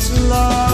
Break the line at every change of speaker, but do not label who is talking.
its love.